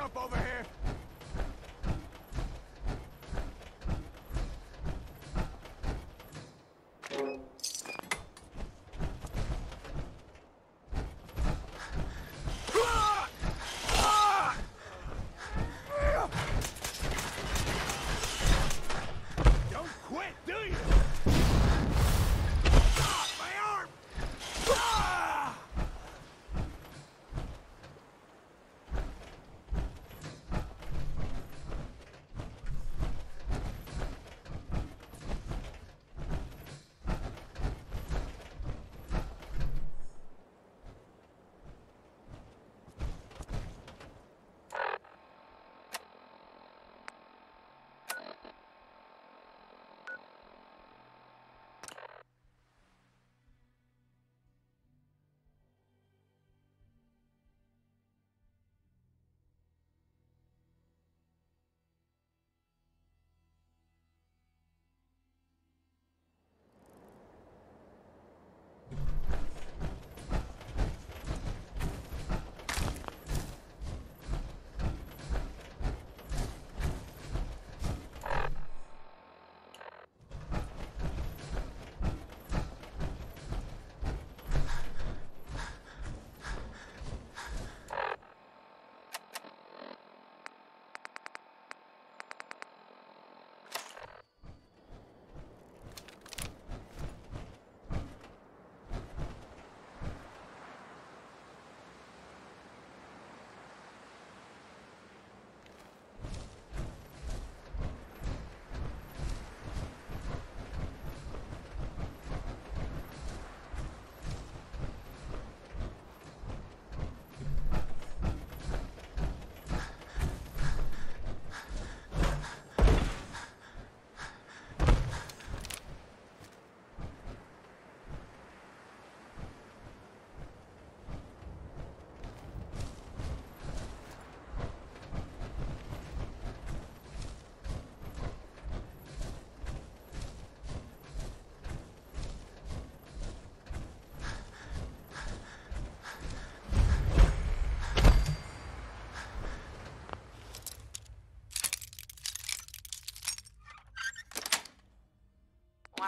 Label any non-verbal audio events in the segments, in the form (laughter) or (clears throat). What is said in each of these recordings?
up over here!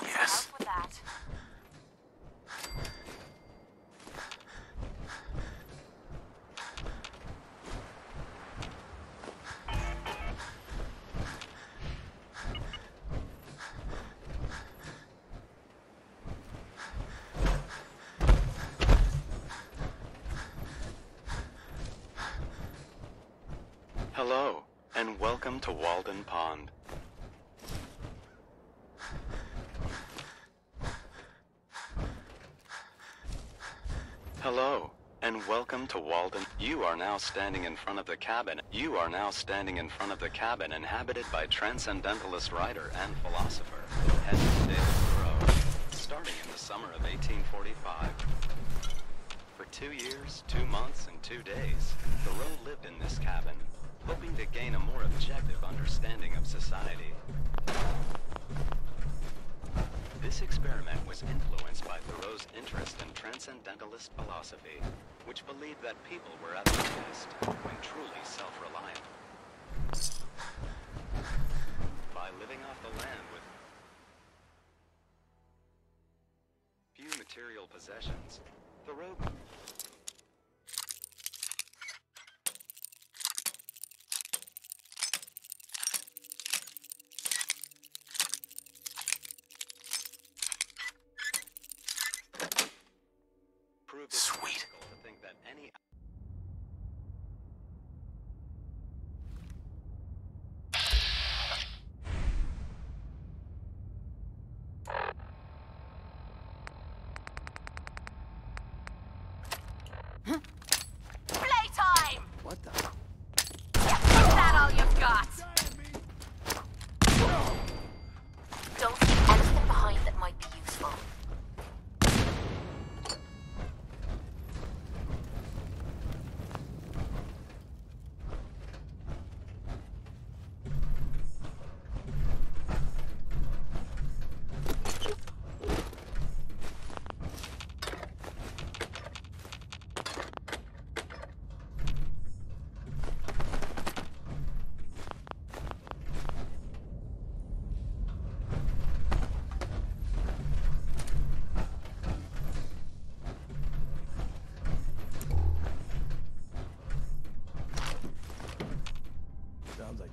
Yes. help with that? Hello, and welcome to Walden Pond. Hello, and welcome to Walden. You are now standing in front of the cabin. You are now standing in front of the cabin inhabited by transcendentalist writer and philosopher Henry David Thoreau, starting in the summer of 1845. For two years, two months, and two days, Thoreau lived in this cabin, hoping to gain a more objective understanding of society. This experiment was influenced by Thoreau's interest in transcendentalist philosophy, which believed that people were at their best when truly self-reliant. By living off the land with few material possessions, Thoreau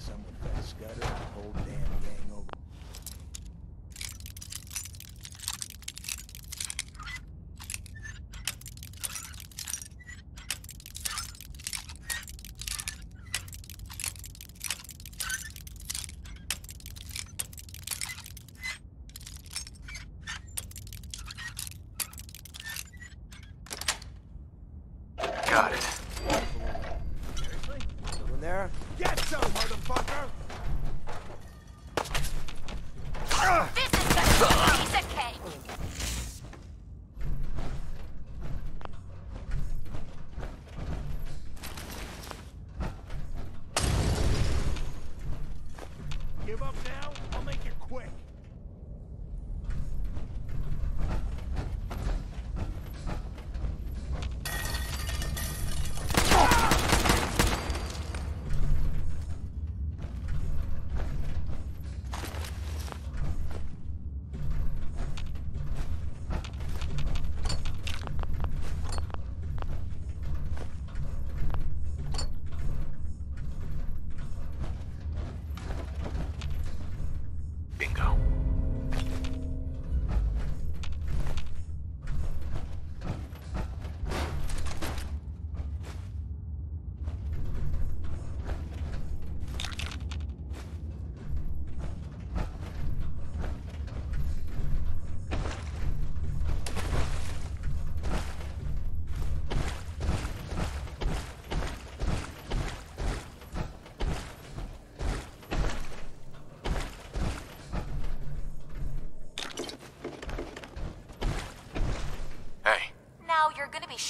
someone fat scutter the whole damn game.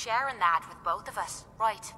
Sharing that with both of us, right?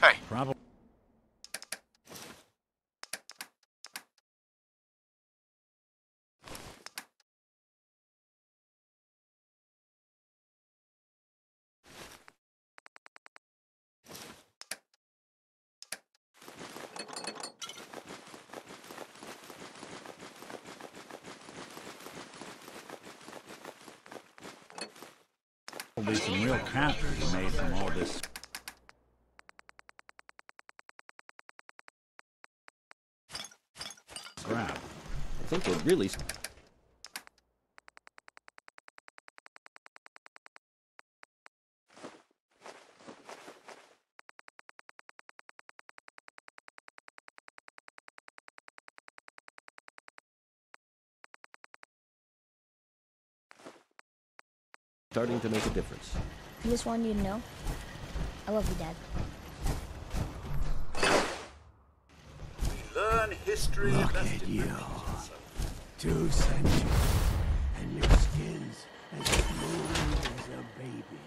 Hey, Probably. There'll be some real captures made from all this I really. Starting to make a difference. I just wanted you to know. I love you, Dad. Learn history Look at in you. Two centuries, and your skin's as smooth as a baby.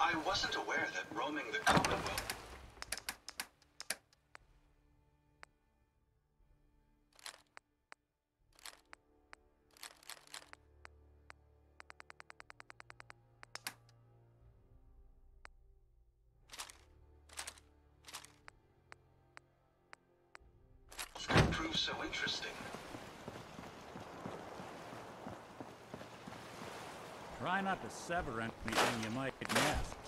I wasn't aware that roaming the Commonwealth could prove so interesting. Try not to sever anything you might miss.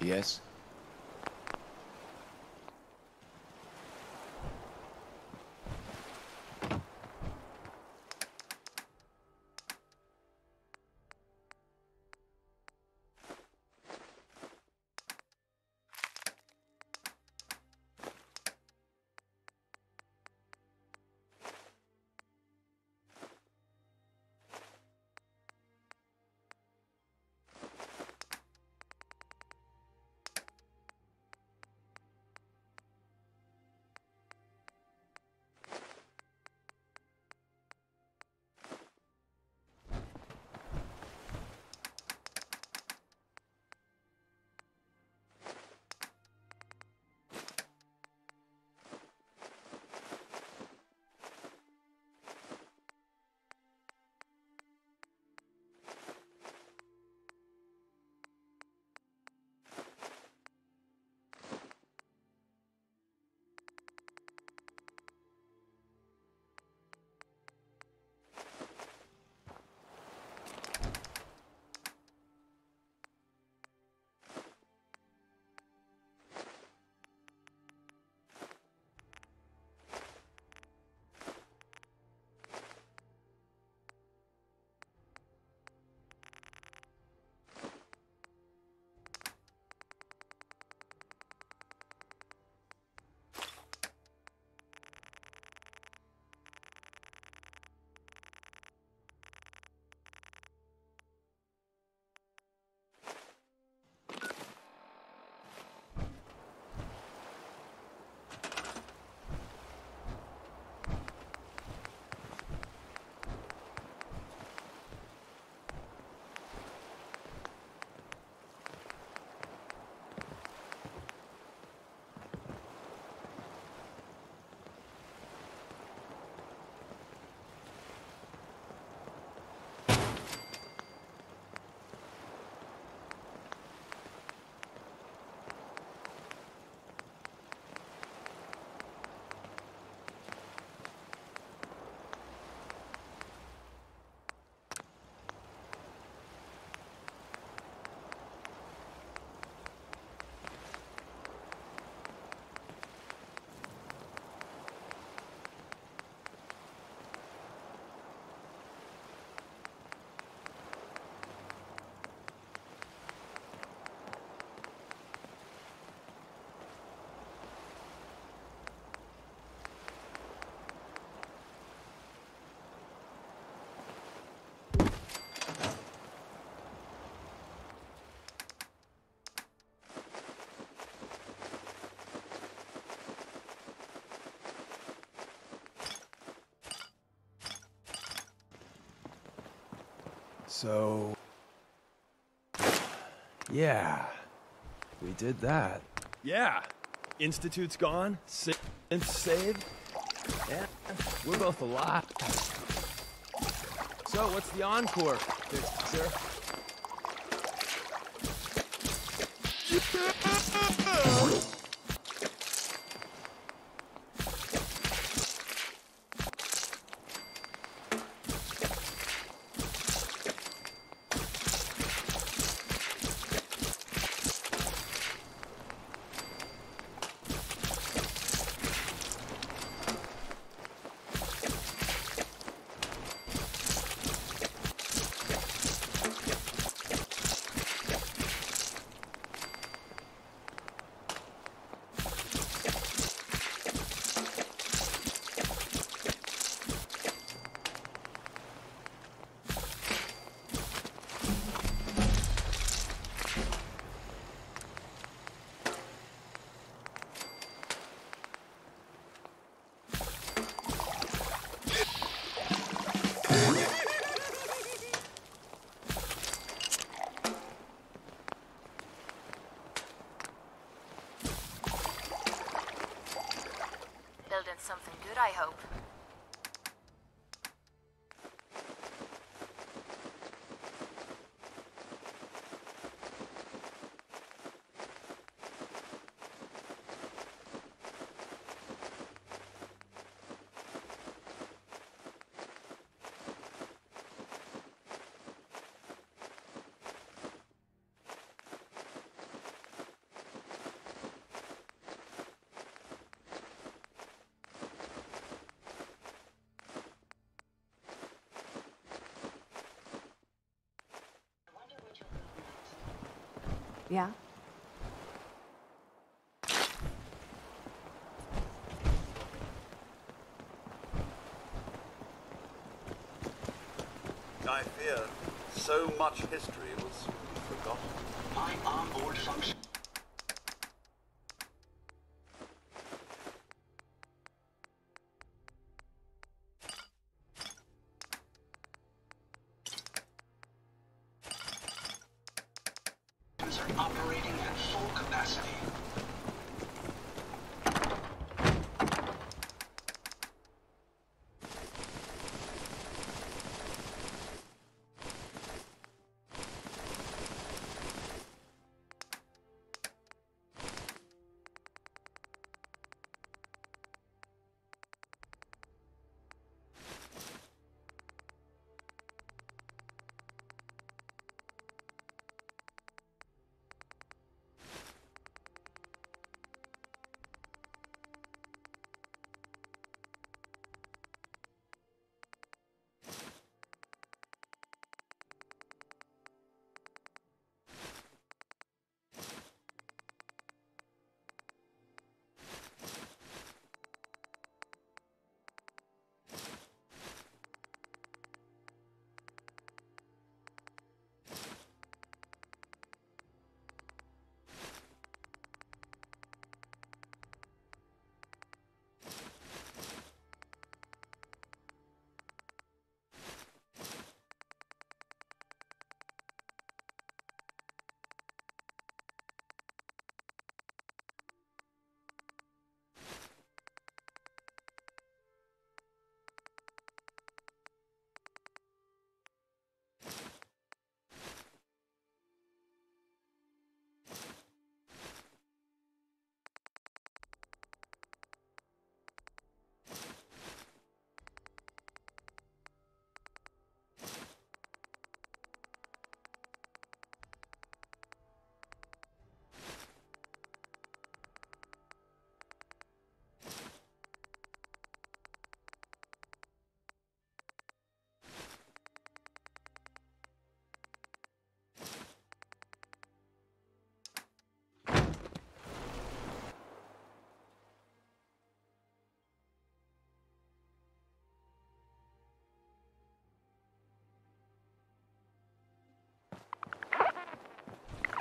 Yes? So. Yeah. We did that. Yeah. Institute's gone. Synth saved. Yeah. We're both alive. So, what's the encore, sir? (laughs) Yeah? I fear so much history was forgotten. My onboard function.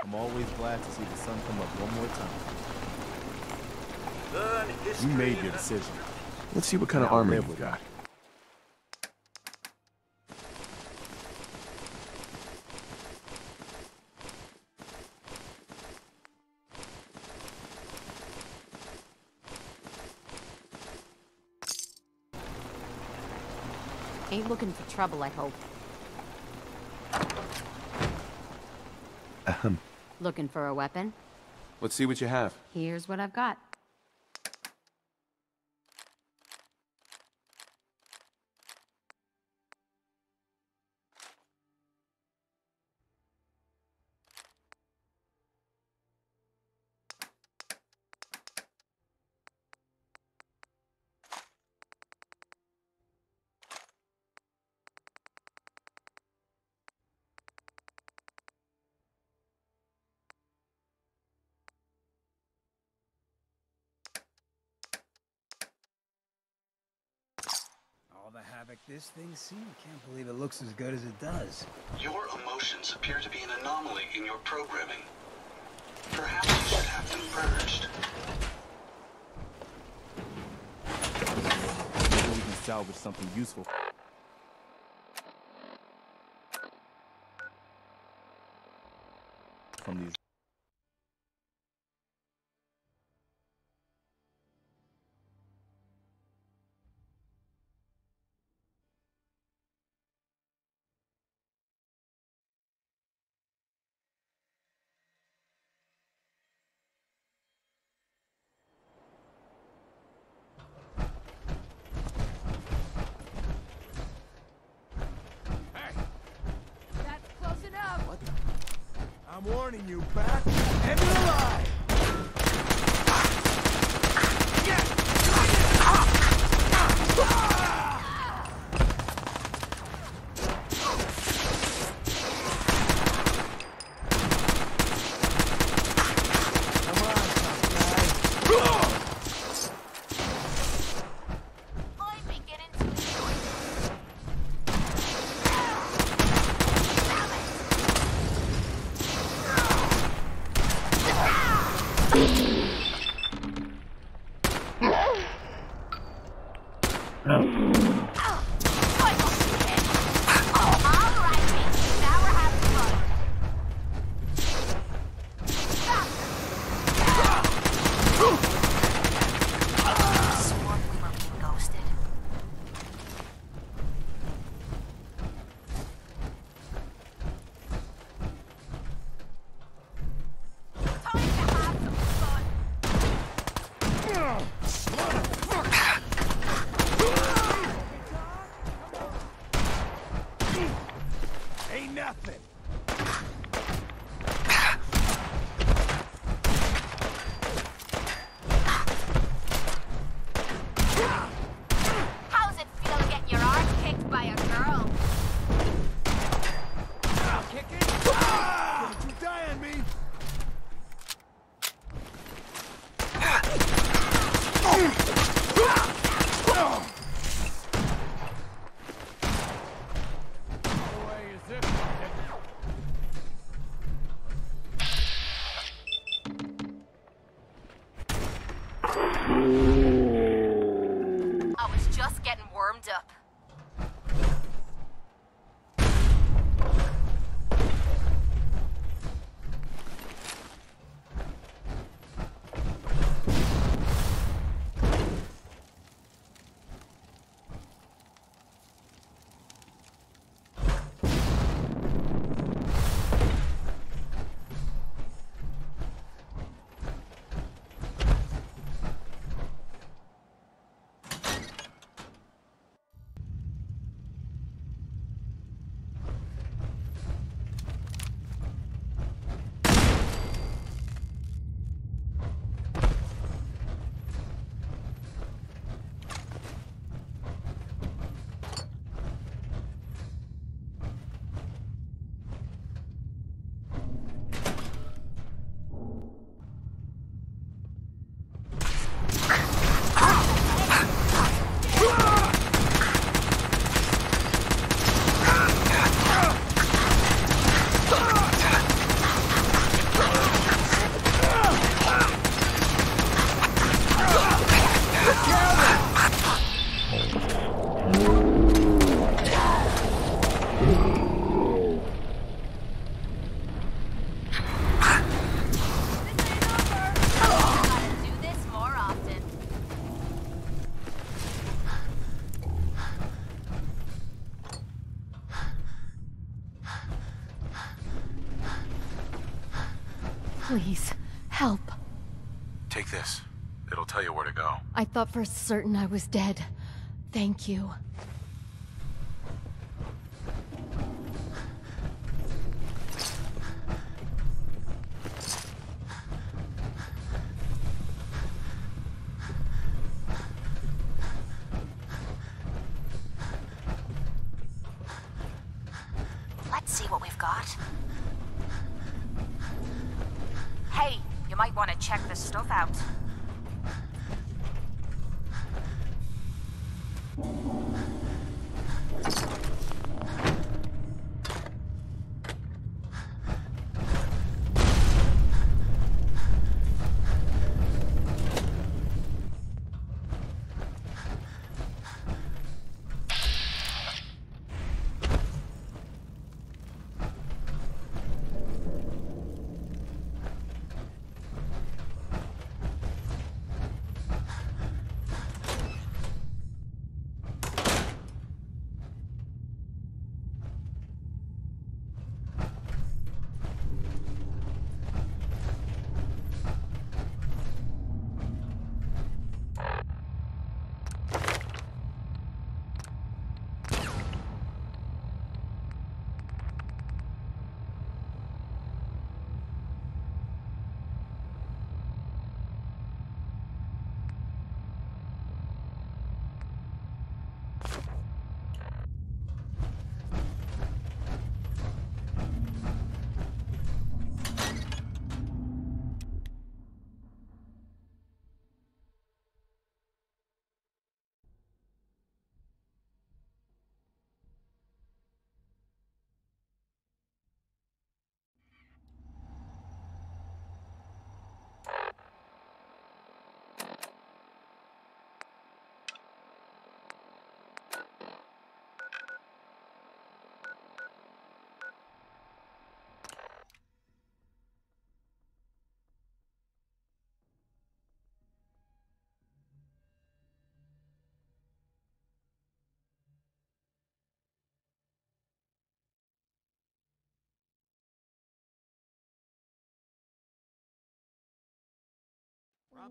I'm always glad to see the sun come up one more time. You made your decision. Let's see what kind of Now armor live you've got. Ain't looking for trouble, I hope. Ahem. Looking for a weapon? Let's see what you have. Here's what I've got. This thing's seen, I can't believe it looks as good as it does. Your emotions appear to be an anomaly in your programming. Perhaps you should have them purged. Maybe we can salvage something useful. From these. I'm warning you, back and alive! Thought for certain I was dead. Thank you.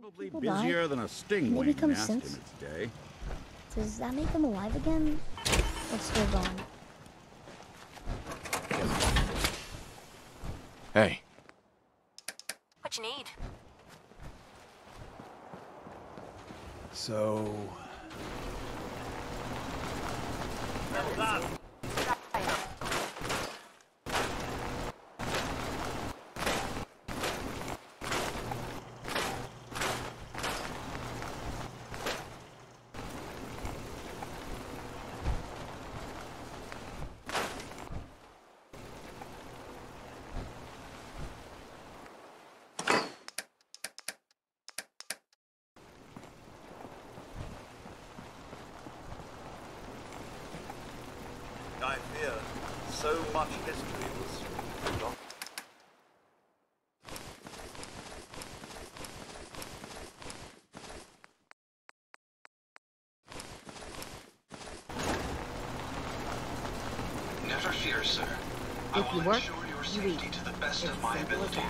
Probably people die? busier than a They stingray become nest in its day. Does that make them alive again? It's still gone. Hey, What you need? So. I fear so much history was forgotten. Never fear, sir. I If will you work, ensure your you safety eat. to the best It's of my ability.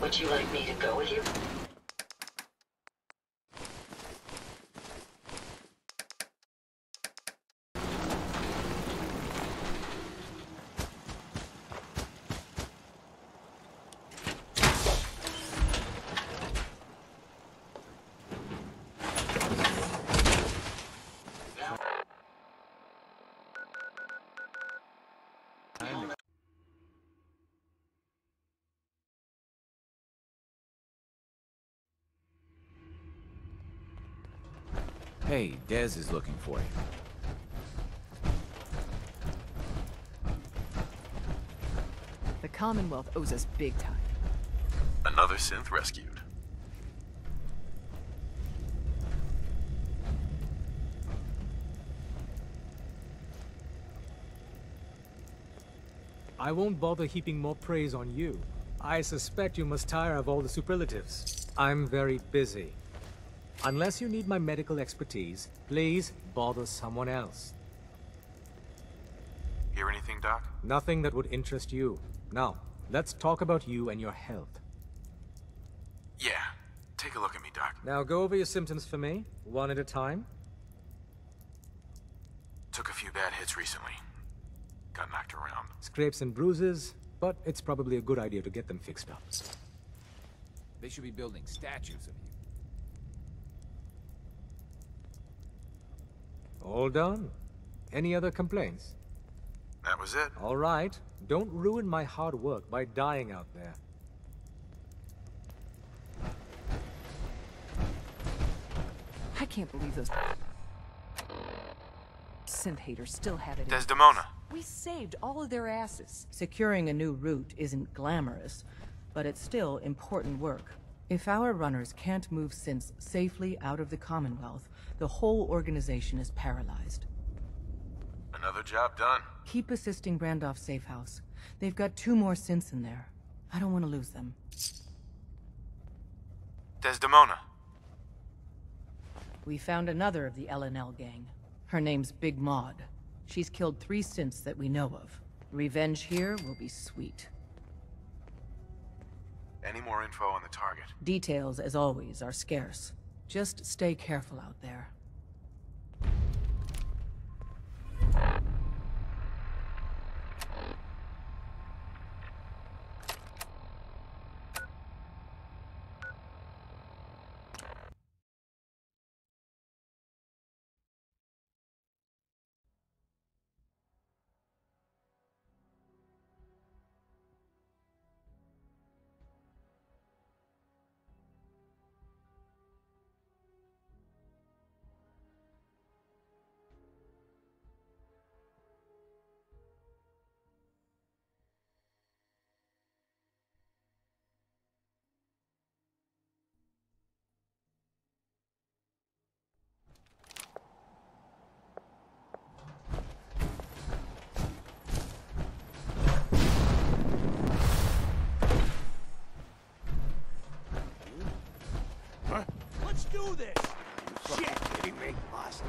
Would you like me to go with you? Hey, Dez is looking for you. The Commonwealth owes us big time. Another synth rescued. I won't bother heaping more praise on you. I suspect you must tire of all the superlatives. I'm very busy. Unless you need my medical expertise, please bother someone else. Hear anything, Doc? Nothing that would interest you. Now, let's talk about you and your health. Yeah. Take a look at me, Doc. Now go over your symptoms for me, one at a time. Took a few bad hits recently. Got knocked around. Scrapes and bruises, but it's probably a good idea to get them fixed up. They should be building statues of you. All done. Any other complaints? That was it. All right. Don't ruin my hard work by dying out there. I can't believe those synth haters still have it. Desdemona. We saved all of their asses. Securing a new route isn't glamorous, but it's still important work. If our runners can't move synths safely out of the Commonwealth, the whole organization is paralyzed. Another job done. Keep assisting Randolph Safe House. They've got two more synths in there. I don't want to lose them. Desdemona. We found another of the L&L gang. Her name's Big Maud. She's killed three synths that we know of. Revenge here will be sweet. Any more info on the target? Details, as always, are scarce. Just stay careful out there. Let's do this! Shit! Kidding me? Lost.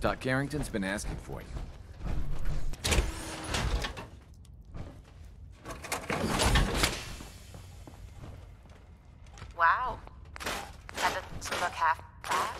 Doc Carrington's been asking for you. Wow. That doesn't look half bad.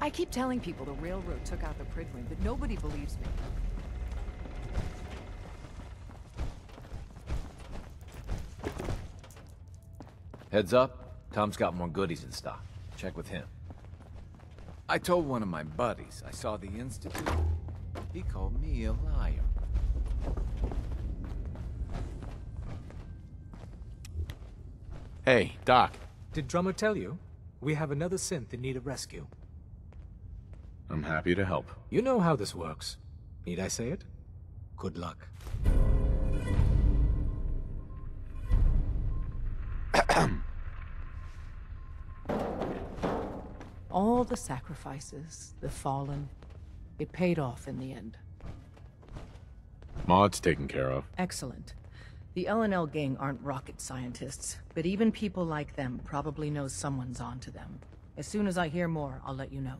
I keep telling people the railroad took out the Prydwen, but nobody believes me. Heads up, Tom's got more goodies in stock. Check with him. I told one of my buddies I saw the Institute. He called me a liar. Hey, Doc. Did Drummer tell you? We have another synth in need of rescue. I'm happy to help. You know how this works. Need I say it? Good luck. (clears throat) All the sacrifices, the fallen, it paid off in the end. Maud's taken care of. Excellent. The L&L gang aren't rocket scientists, but even people like them probably know someone's onto them. As soon as I hear more, I'll let you know.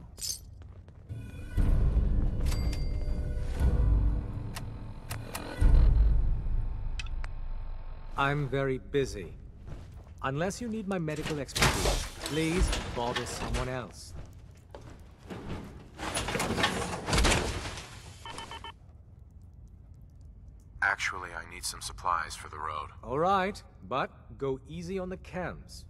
I'm very busy. Unless you need my medical expertise, please bother someone else. Actually, I need some supplies for the road. All right, but go easy on the chems.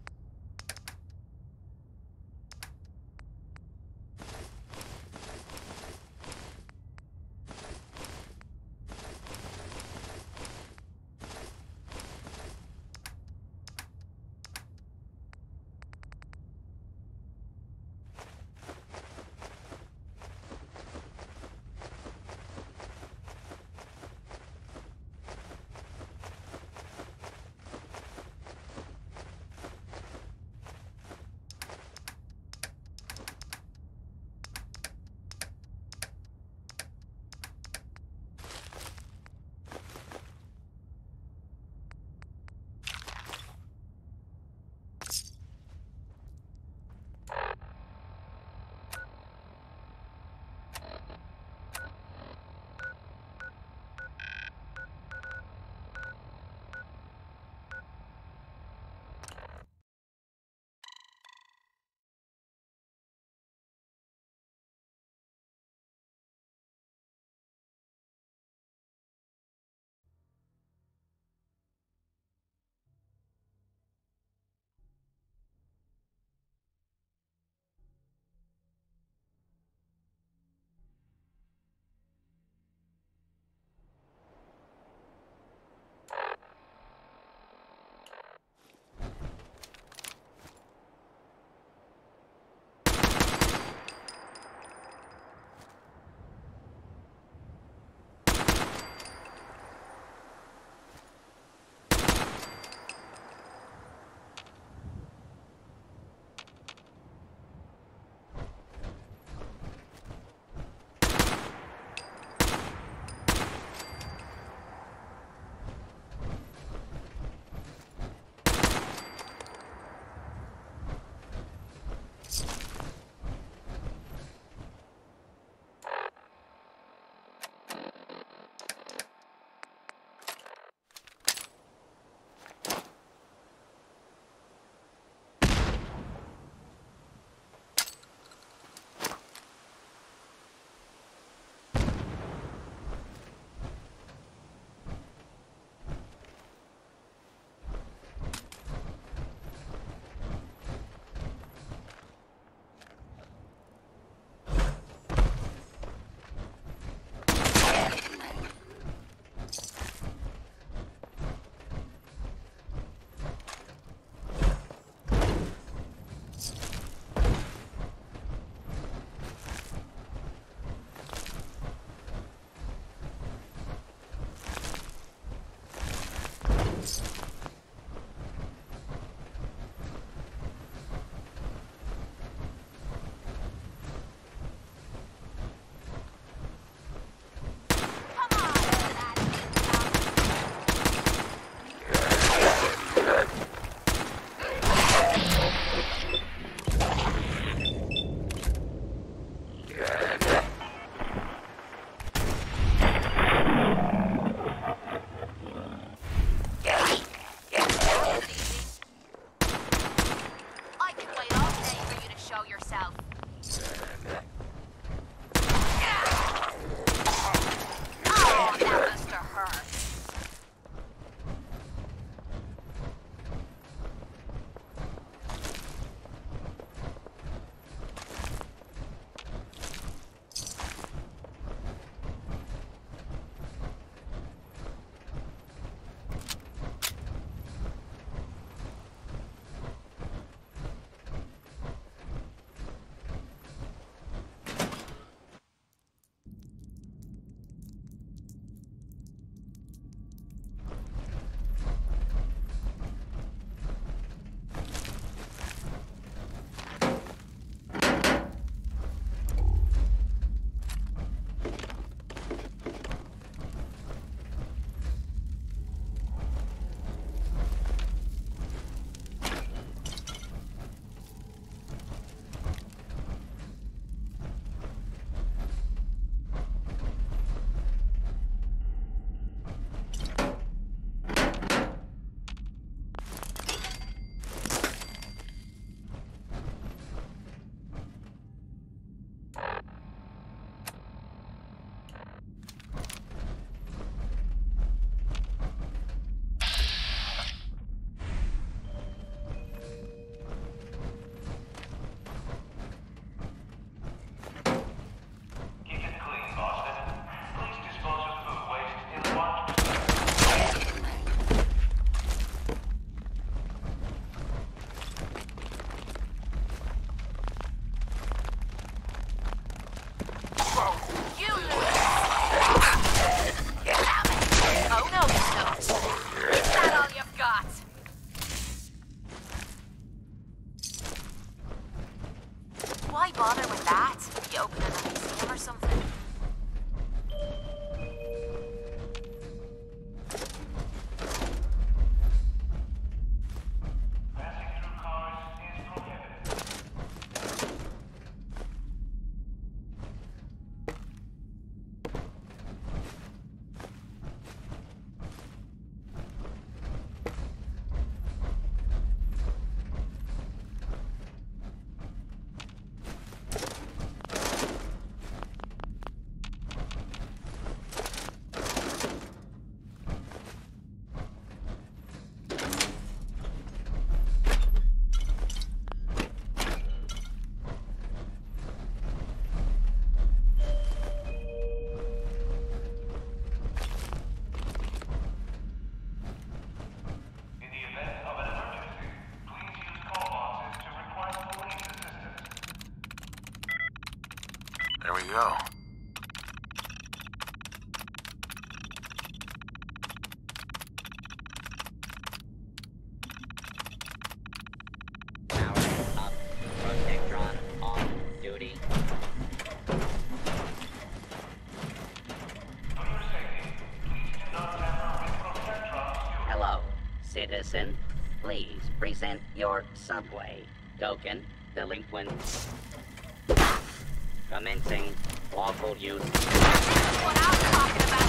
Citizen. Please present your subway token delinquent. Commencing lawful use. What I'm talking about.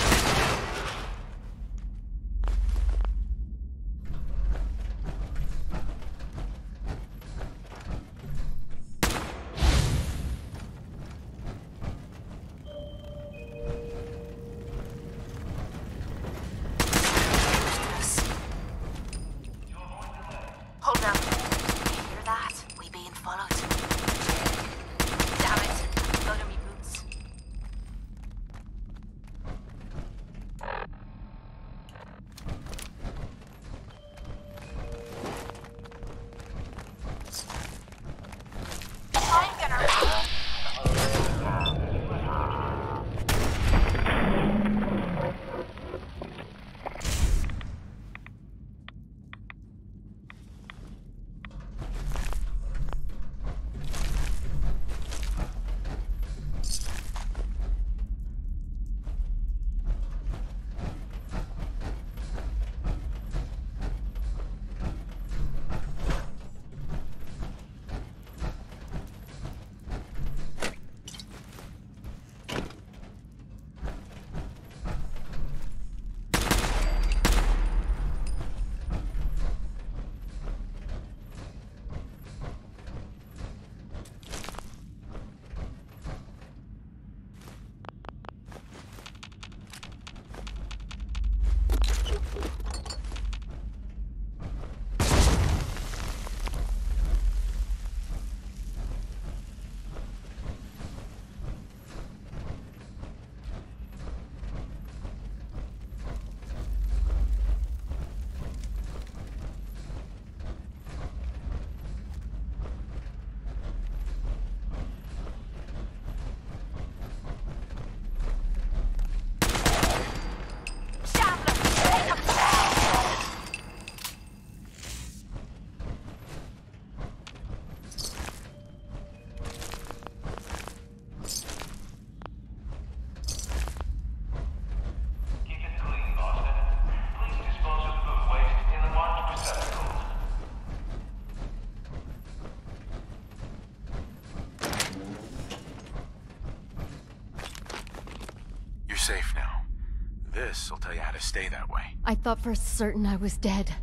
This will tell you how to stay that way. I thought for certain I was dead.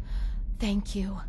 Thank you.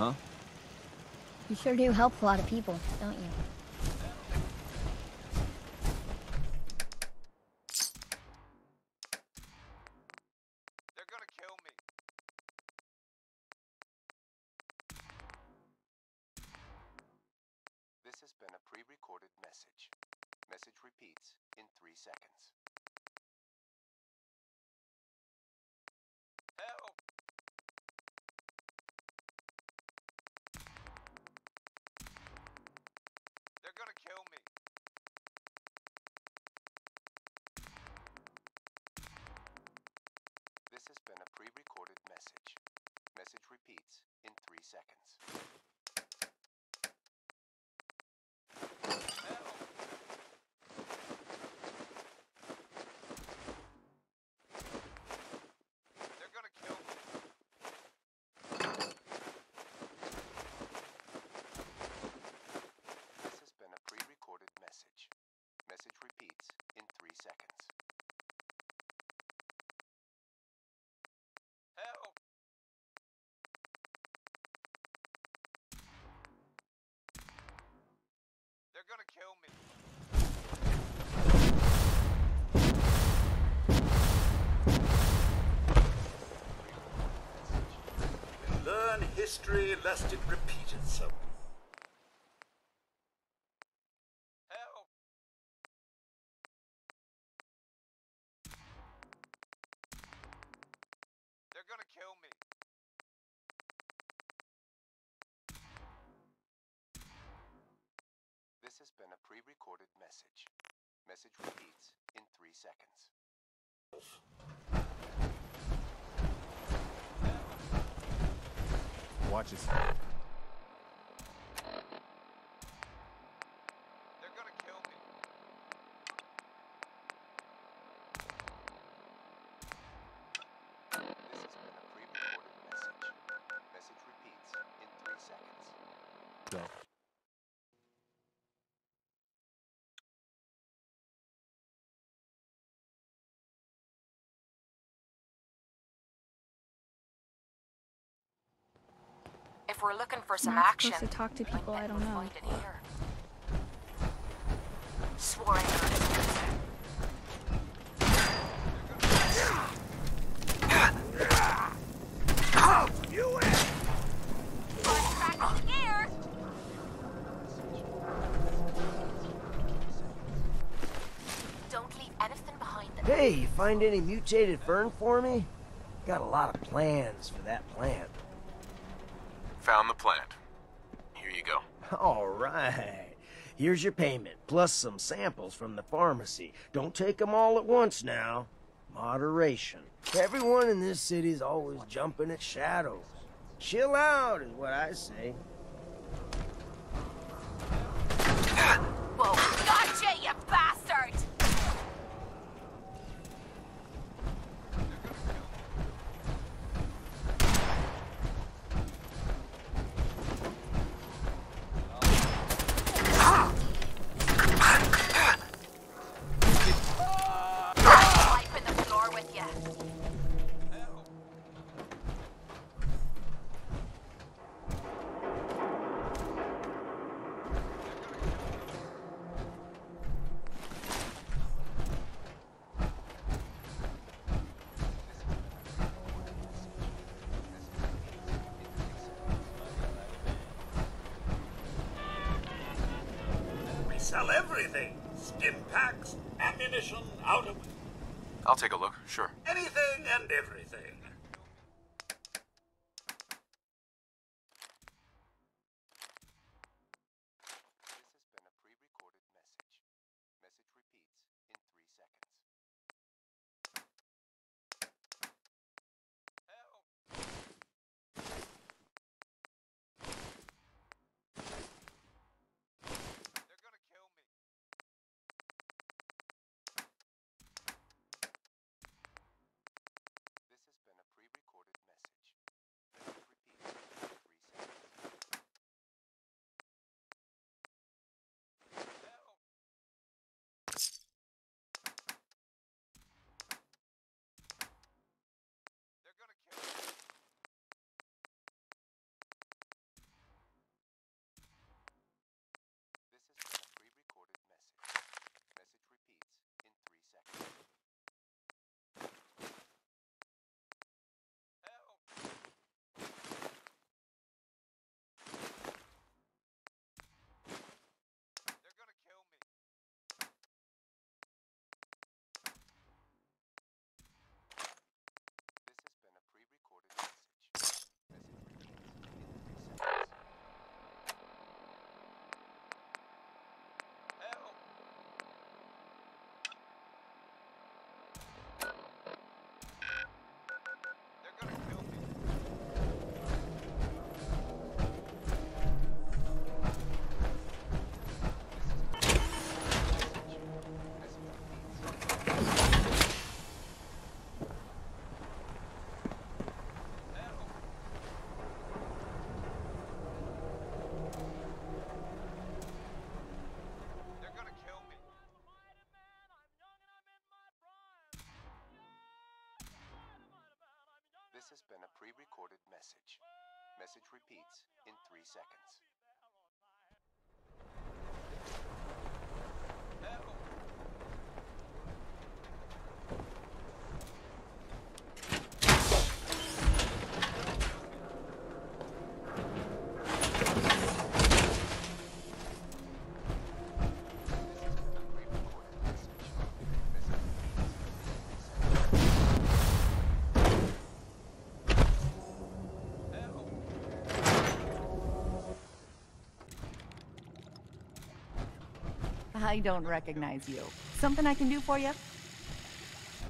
Huh? You sure do help a lot of people, don't you? They're gonna kill me. This has been a pre-recorded message. Message repeats in three seconds. Gonna kill me. Learn history lest it repeat Watch it. They're gonna kill me. This has been a pre-recorded message. Message repeats in three seconds. Go. If we're looking for some Not action, supposed to talk to people I don't know. find it here. Swore I heard it. You in! Contract here. Don't leave anything behind that Hey, you find any mutated fern for me? Got a lot of plans for that plant. Found the plant. Here you go. (laughs) All right. Here's your payment, plus some samples from the pharmacy. Don't take them all at once now. Moderation. Everyone in this city's always jumping at shadows. Chill out is what I say. Ah! Whoa, sell everything. Stim packs, ammunition, out of I'll take a look, sure. anything and everything. Has been a pre-recorded message. Message repeats in three seconds. I don't recognize you. Something I can do for you?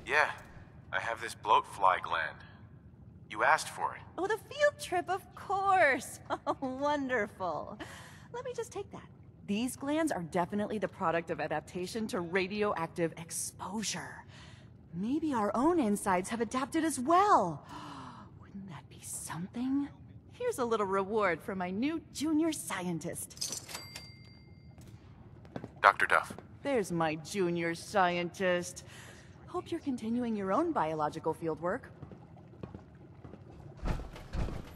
Yeah, I have this bloat fly gland. You asked for it. Oh, the field trip, of course. (laughs) Oh, wonderful. Let me just take that. These glands are definitely the product of adaptation to radioactive exposure. Maybe our own insides have adapted as well. (gasps) Wouldn't that be something? Here's a little reward for my new junior scientist. Dr. Duff. There's my junior scientist. Hope you're continuing your own biological fieldwork.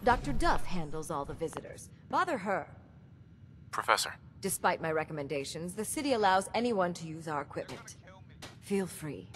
Dr. Duff handles all the visitors. Bother her. Professor. Despite my recommendations, the city allows anyone to use our equipment. Feel free.